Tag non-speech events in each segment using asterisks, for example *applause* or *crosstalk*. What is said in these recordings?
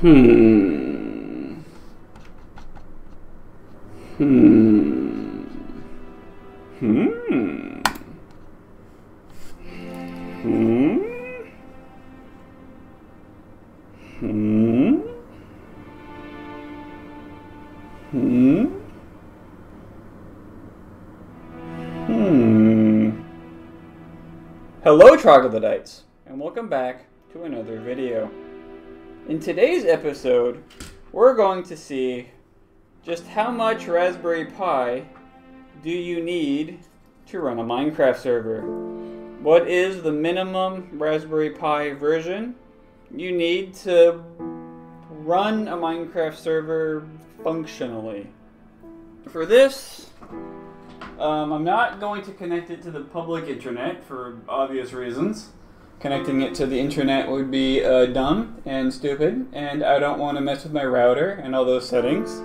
Hmm. Hmm. Hmm. Hmm. Hmm. Hmm. Hmm. Hello, troglodytes, and welcome back to another video. In today's episode, we're going to see just how much Raspberry Pi do you need to run a Minecraft server. What is the minimum Raspberry Pi version you need to run a Minecraft server functionally? For this, um, I'm not going to connect it to the public internet for obvious reasons. Connecting it to the internet would be uh, dumb and stupid, and I don't want to mess with my router and all those settings.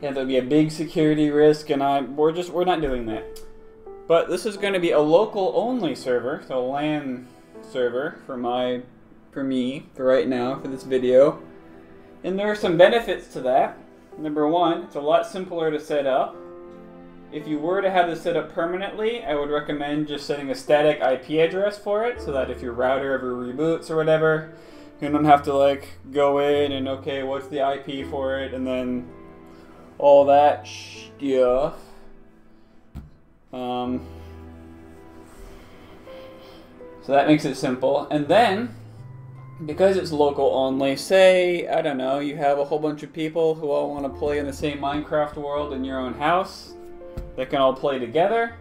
Yeah, there'd be a big security risk, and I we're just we're not doing that. But this is going to be a local only server, so a LAN server for my for me for right now for this video. And there are some benefits to that. Number one, it's a lot simpler to set up. If you were to have this set up permanently, I would recommend just setting a static IP address for it so that if your router ever reboots or whatever, you don't have to like go in and okay, what's the IP for it and then all that stuff. Um, so that makes it simple. And then, because it's local only, say, I don't know, you have a whole bunch of people who all want to play in the same Minecraft world in your own house that can all play together.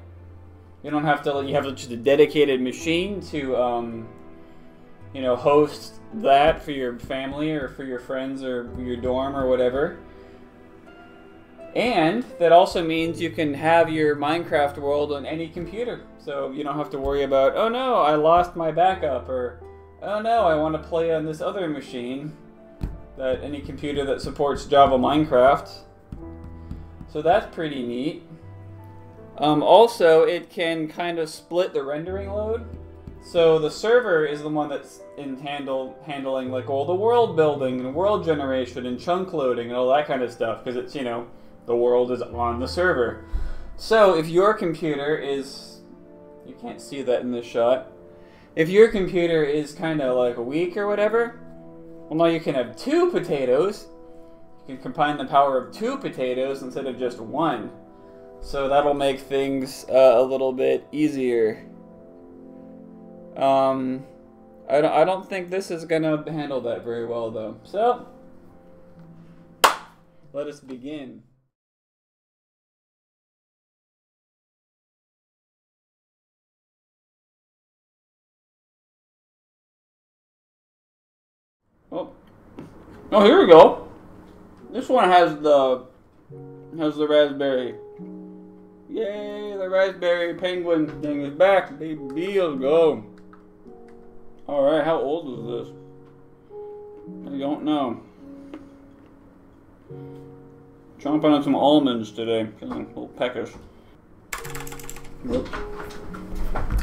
You don't have to, you have just a dedicated machine to, um, you know, host that for your family or for your friends or your dorm or whatever. And that also means you can have your Minecraft world on any computer. So you don't have to worry about, oh no, I lost my backup, or oh no, I want to play on this other machine. That any computer that supports Java Minecraft. So that's pretty neat. Um, also, it can kind of split the rendering load. So the server is the one that's in handle handling like all the world building and world generation and chunk loading and all that kind of stuff because it's you know the world is on the server. So if your computer is, you can't see that in this shot. If your computer is kind of like weak or whatever, well now you can have two potatoes. You can combine the power of two potatoes instead of just one. So that'll make things uh, a little bit easier. Um, I don't, I don't think this is gonna handle that very well though. So, let us begin. Oh, oh, here we go. This one has the has the raspberry. Yay, the raspberry penguin thing is back. Baby, let's go. Alright, how old is this? I don't know. Chomping on some almonds today. Little peckish.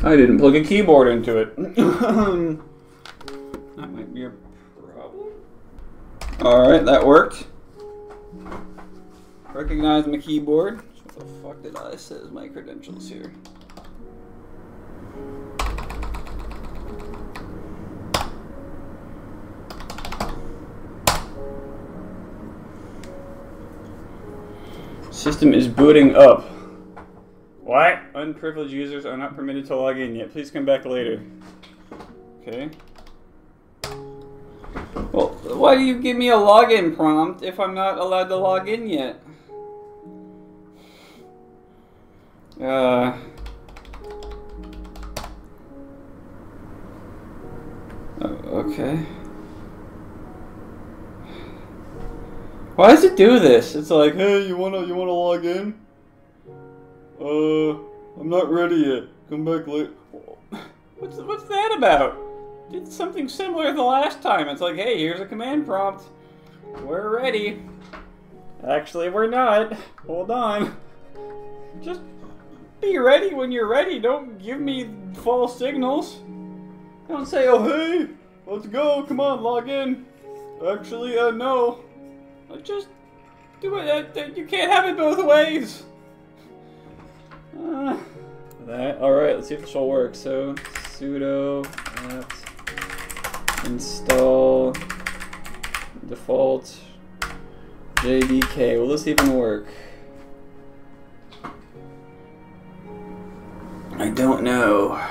I didn't plug a keyboard into it. *laughs* that might be a problem. Alright, that worked. Recognize my keyboard. The fuck did I say is my credentials here? System is booting up. What? Unprivileged users are not permitted to log in yet. Please come back later. Okay. Well, why do you give me a login prompt if I'm not allowed to log in yet? Uh. Okay. Why does it do this? It's like, hey, you wanna you wanna log in? Uh, I'm not ready yet. Come back late. *laughs* What's what's that about? Did something similar the last time. It's like, hey, here's a command prompt. We're ready. Actually, we're not. Hold on. Just be ready when you're ready. Don't give me false signals. Don't say, oh, hey, let's go. Come on, log in. Actually, uh, no. Just do it. Uh, you can't have it both ways. Uh, that. All right. Let's see if this will work. So sudo apt install default jdk. Will this even work? I don't know.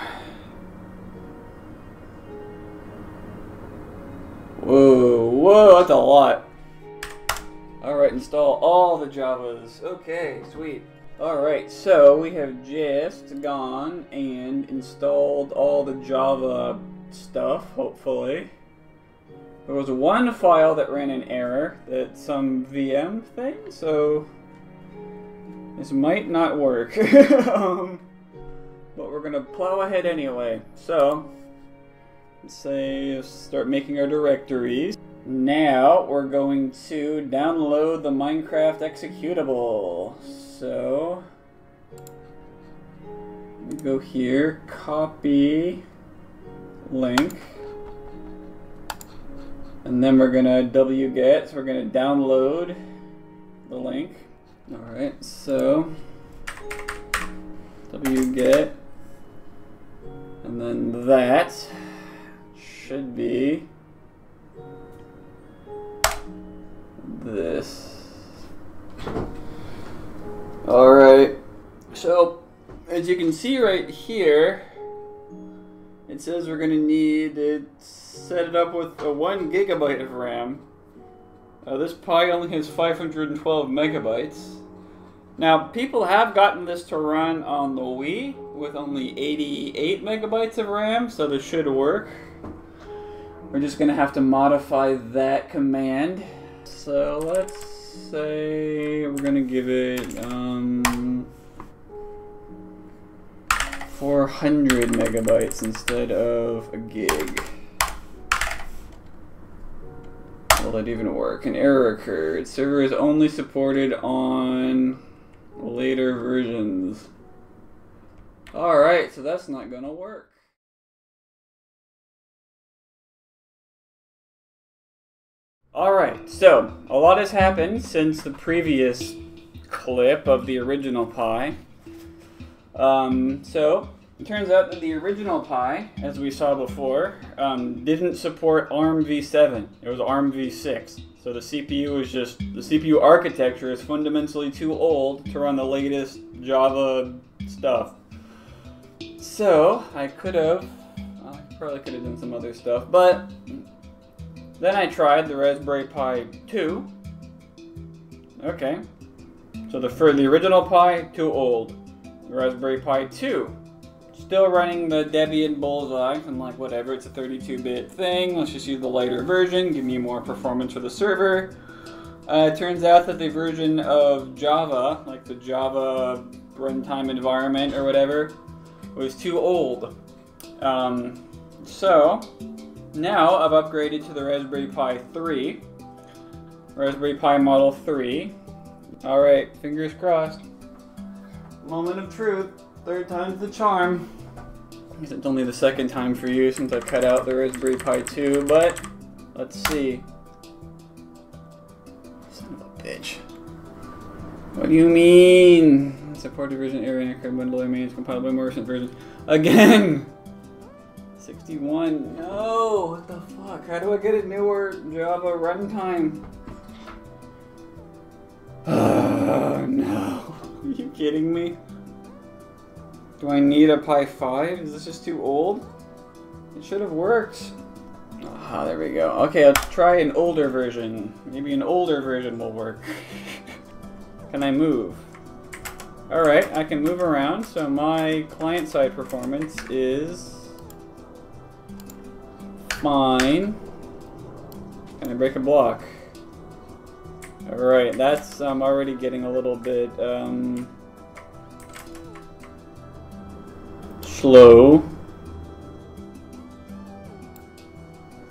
Whoa, whoa, that's a lot. Alright, install all the Javas. Okay, sweet. Alright, so we have just gone and installed all the Java stuff, hopefully. There was one file that ran an error, that some VM thing, so this might not work. *laughs* um, but we're gonna plow ahead anyway. So, let's say start making our directories. Now we're going to download the Minecraft executable. So go here, copy link, and then we're gonna wget. So we're gonna download the link. All right, so wget, and then that should be this. Alright, so as you can see right here, it says we're going to need to set it up with a 1 gigabyte of RAM. Uh, this Pi only has 512 megabytes. Now, people have gotten this to run on the Wii with only 88 megabytes of RAM, so this should work. We're just going to have to modify that command. So let's say we're going to give it um, 400 megabytes instead of a gig. Will that even work? An error occurred. Server is only supported on later versions. Alright, so that's not going to work. Alright, so a lot has happened since the previous clip of the original Pi. Um, so, it turns out that the original Pi, as we saw before, um, didn't support ARM v7. It was ARM v6. So the CPU is just, the CPU architecture is fundamentally too old to run the latest Java stuff. So, I could have, I probably could have done some other stuff, but then I tried the Raspberry Pi 2. Okay. So the for the original Pi, too old. The Raspberry Pi 2. Still running the Debian Bullseye, and like whatever, it's a 32-bit thing. Let's just use the lighter version, give me more performance for the server. Uh, it turns out that the version of Java, like the Java runtime environment or whatever, was too old. Um, so, now I've upgraded to the Raspberry Pi 3. Raspberry Pi Model 3. Alright, fingers crossed. Moment of truth. Third time's the charm. It's only the second time for you since I cut out the Raspberry Pi 2, but let's see. Son of a bitch. What do you mean? Supported version area and bundle means compiled by more recent versions. Again! 61. No! What the fuck? How do I get a newer Java runtime? Oh *sighs* no. Are you kidding me? Do I need a Pi 5? Is this just too old? It should have worked. Ah, there we go. Okay, let's try an older version. Maybe an older version will work. *laughs* can I move? Alright, I can move around, so my client-side performance is Fine. Can I break a block? Alright, that's I'm um, already getting a little bit um, slow.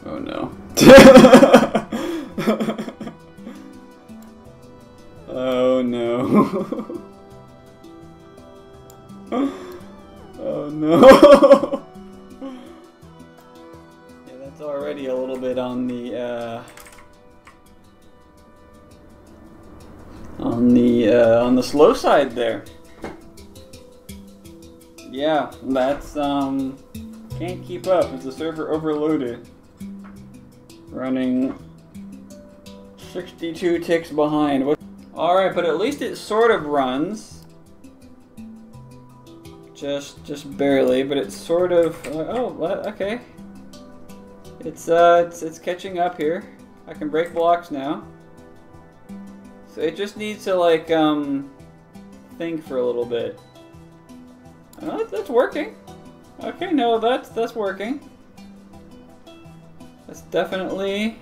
Oh no. *laughs* oh no. *laughs* *laughs* oh no. *laughs* yeah, that's already a little bit on the, uh, on the, uh, on the slow side there. Yeah, that's, um, can't keep up. It's a server overloaded? Running 62 ticks behind. Alright, but at least it sort of runs. Just just barely, but it's sort of uh, oh, okay. It's uh it's it's catching up here. I can break blocks now. So it just needs to like um think for a little bit. Oh, that's working. Okay, no, that's that's working. That's definitely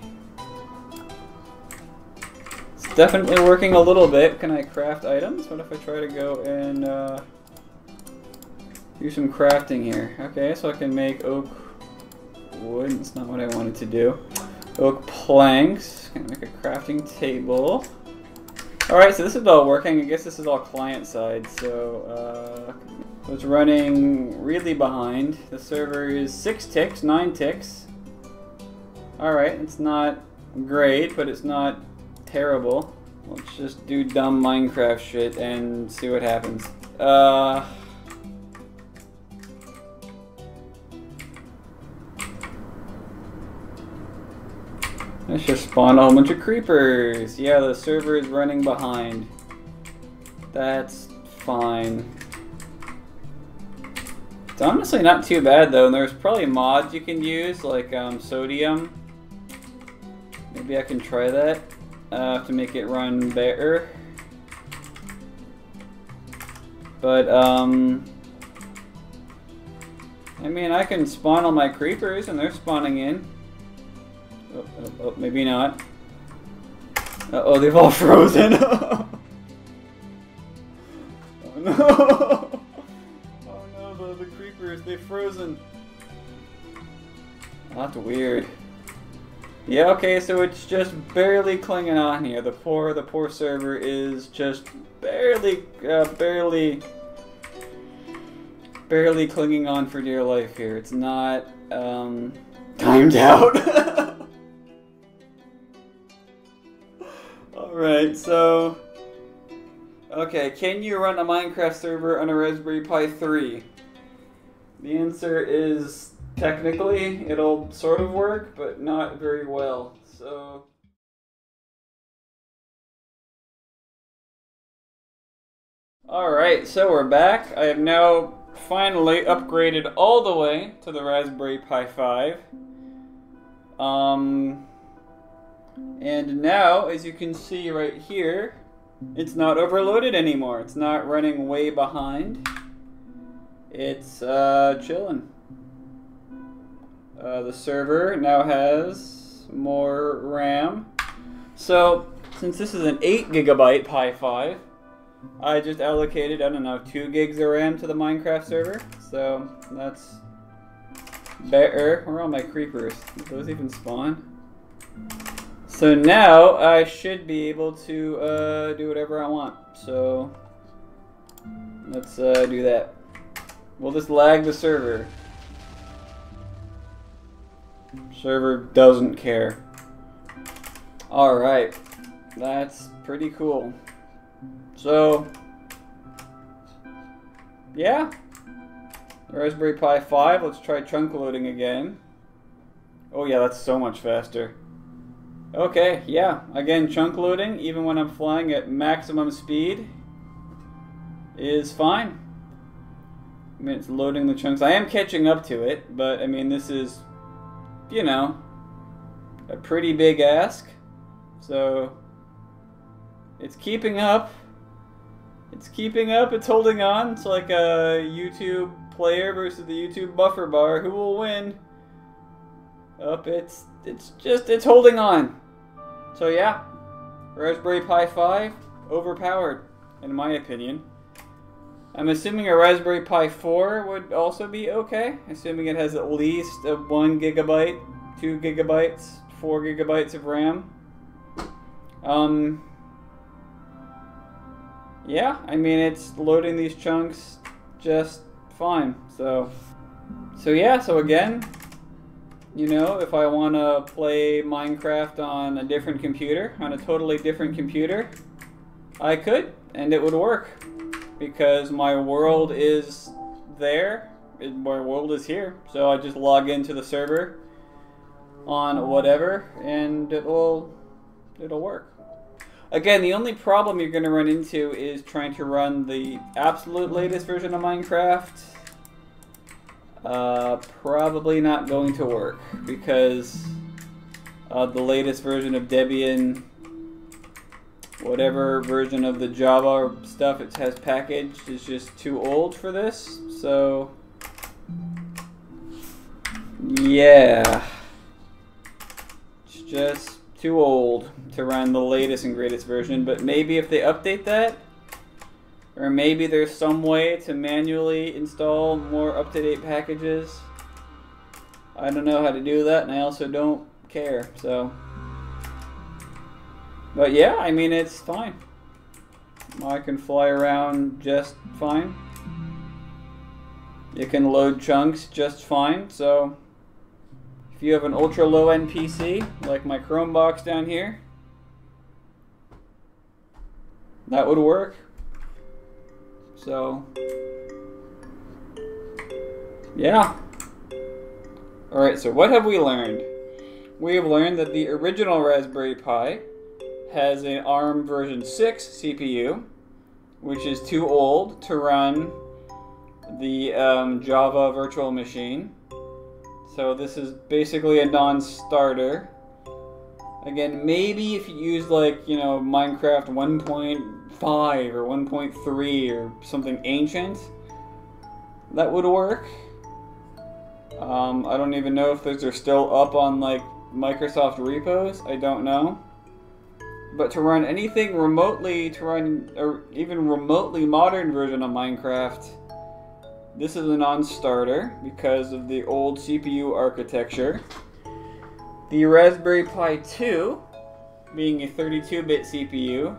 it's definitely working a little bit. Can I craft items? What if I try to go and uh, do some crafting here? Okay, so I can make oak wood. That's not what I wanted to do. Oak planks. Can make a crafting table. Alright, so this is all working. I guess this is all client side, so uh, it's running really behind. The server is 6 ticks, 9 ticks. Alright, it's not great, but it's not terrible. Let's just do dumb Minecraft shit and see what happens. Uh... Let's just spawn a whole bunch of creepers. Yeah, the server is running behind. That's fine. It's honestly not too bad though, and there's probably mods you can use, like um, sodium. Maybe I can try that uh, to make it run better. But, um... I mean, I can spawn all my creepers, and they're spawning in. Oh, oh, oh maybe not. Uh oh they've all *laughs* frozen. *laughs* oh no! *laughs* Oh no, the, the creepers, they've frozen. that's weird. Yeah, okay, so it's just barely clinging on here. The poor, the poor server is just barely, uh, barely, barely clinging on for dear life here. It's not, um, timed out. Alright, so, okay, can you run a Minecraft server on a Raspberry Pi 3? The answer is technically it'll sort of work, but not very well. So. Alright, so we're back. I have now finally upgraded all the way to the Raspberry Pi 5. Um, and now, as you can see right here, it's not overloaded anymore. It's not running way behind. It's uh, chilling. Uh, the server now has more RAM. So, since this is an 8 gigabyte Pi 5, I just allocated, I don't know, 2 gigs of RAM to the Minecraft server. So, that's better. Where are all my creepers? Did those even spawn? So now I should be able to uh, do whatever I want. So let's uh, do that. We'll just lag the server. Server doesn't care. Alright. That's pretty cool. So, yeah. Raspberry Pi 5, let's try chunk loading again. Oh yeah, that's so much faster. Okay, yeah. Again, chunk loading, even when I'm flying at maximum speed, is fine. I mean, it's loading the chunks. I am catching up to it, but I mean, this is, you know, a pretty big ask. So, it's keeping up. It's keeping up. It's holding on. It's like a YouTube player versus the YouTube buffer bar. Who will win? Up. It's it's just it's holding on. So yeah, Raspberry Pi 5 overpowered, in my opinion. I'm assuming a Raspberry Pi 4 would also be okay, assuming it has at least a 1 gigabyte, 2 gigabytes, 4 gigabytes of RAM. Um, yeah, I mean, it's loading these chunks just fine. So, so yeah, so again, you know, if I want to play Minecraft on a different computer, on a totally different computer, I could, and it would work because my world is there. My world is here, so I just log into the server on whatever, and it will it'll work. Again, the only problem you're going to run into is trying to run the absolute latest version of Minecraft. Uh, probably not going to work because uh, the latest version of Debian whatever version of the Java stuff it has packaged is just too old for this. So, yeah. It's just too old to run the latest and greatest version. But maybe if they update that, or maybe there's some way to manually install more up-to-date packages. I don't know how to do that, and I also don't care, so... But yeah, I mean, it's fine. I can fly around just fine. You can load chunks just fine, so if you have an ultra low end PC, like my Chromebox down here, that would work. So, yeah. Alright, so what have we learned? We have learned that the original Raspberry Pi has an ARM version 6 CPU, which is too old to run the um, Java virtual machine. So this is basically a non-starter. Again, maybe if you use like, you know, Minecraft 1.5 or 1.3 or something ancient, that would work. Um, I don't even know if those are still up on like Microsoft repos. I don't know. But to run anything remotely, to run or even remotely modern version of Minecraft, this is a non-starter because of the old CPU architecture. The Raspberry Pi 2, being a 32-bit CPU,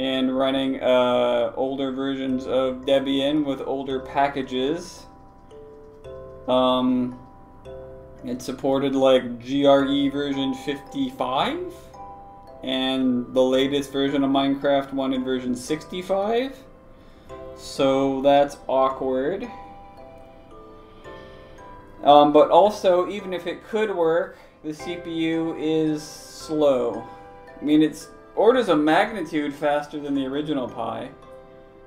and running uh, older versions of Debian with older packages. Um, it supported like JRE version 55 and the latest version of Minecraft wanted version 65. So that's awkward. Um, but also, even if it could work, the CPU is slow. I mean, it's orders of magnitude faster than the original Pi.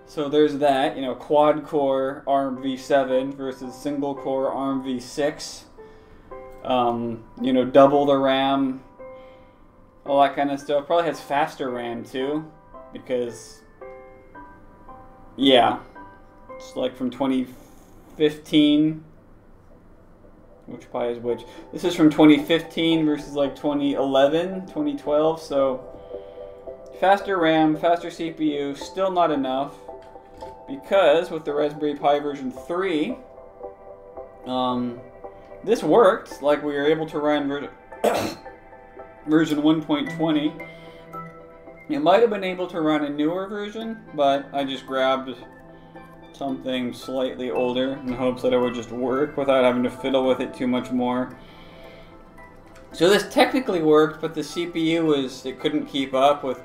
So there's that, you know, quad core ARM v7 versus single core ARM v6. Um, you know, double the RAM, all that kind of stuff. Probably has faster RAM too, because yeah, it's like from 2015. Which Pi is which? This is from 2015 versus like 2011, 2012. So faster RAM, faster CPU, still not enough because with the Raspberry Pi version 3, um, this worked. Like we were able to run *coughs* version. version 1.20. It might have been able to run a newer version, but I just grabbed something slightly older in hopes that it would just work without having to fiddle with it too much more. So this technically worked, but the CPU was, it couldn't keep up with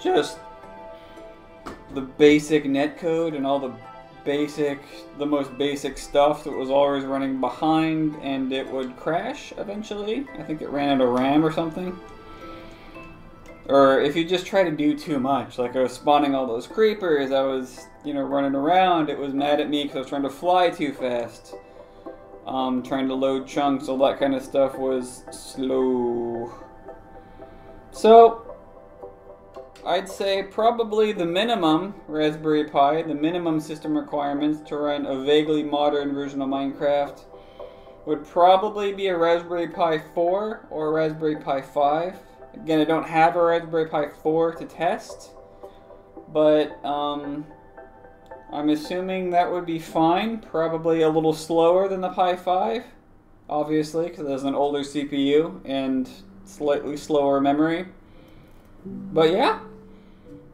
just the basic netcode and all the basic, the most basic stuff that was always running behind and it would crash eventually. I think it ran out of RAM or something. Or if you just try to do too much, like I was spawning all those creepers, I was, you know, running around, it was mad at me because I was trying to fly too fast. Um, trying to load chunks, all that kind of stuff was slow. So, I'd say probably the minimum Raspberry Pi, the minimum system requirements to run a vaguely modern version of Minecraft would probably be a Raspberry Pi 4 or a Raspberry Pi 5. Again, I don't have a Raspberry Pi 4 to test, but um, I'm assuming that would be fine. Probably a little slower than the Pi 5, obviously, because it has an older CPU and slightly slower memory. But yeah,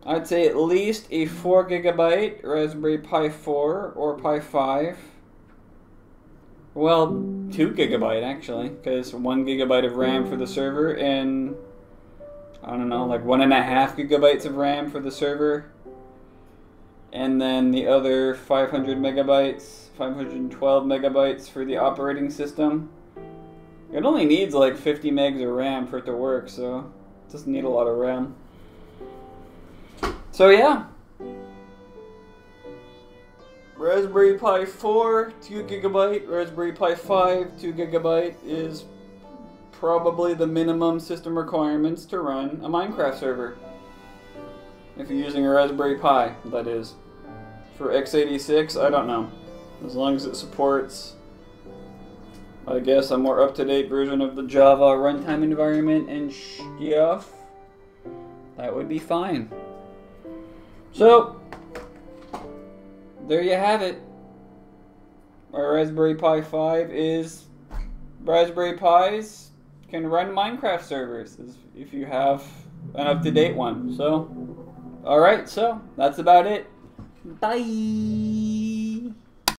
I'd say at least a 4 gigabyte Raspberry Pi 4 or Pi 5. Well, 2 gigabyte actually, because 1 gigabyte of RAM for the server and I don't know, like one and a half gigabytes of RAM for the server. And then the other 500 megabytes, 512 megabytes for the operating system. It only needs like 50 megs of RAM for it to work, so it doesn't need a lot of RAM. So yeah. Raspberry Pi 4, 2 gigabyte, Raspberry Pi 5, 2 gigabyte is probably the minimum system requirements to run a Minecraft server. If you're using a Raspberry Pi, that is. For x86, I don't know. As long as it supports, I guess, a more up-to-date version of the Java runtime environment and stuff, that would be fine. So, there you have it. Our Raspberry Pi 5 is Raspberry Pis can run Minecraft servers if you have an up-to-date one. So, alright, so that's about it. Bye!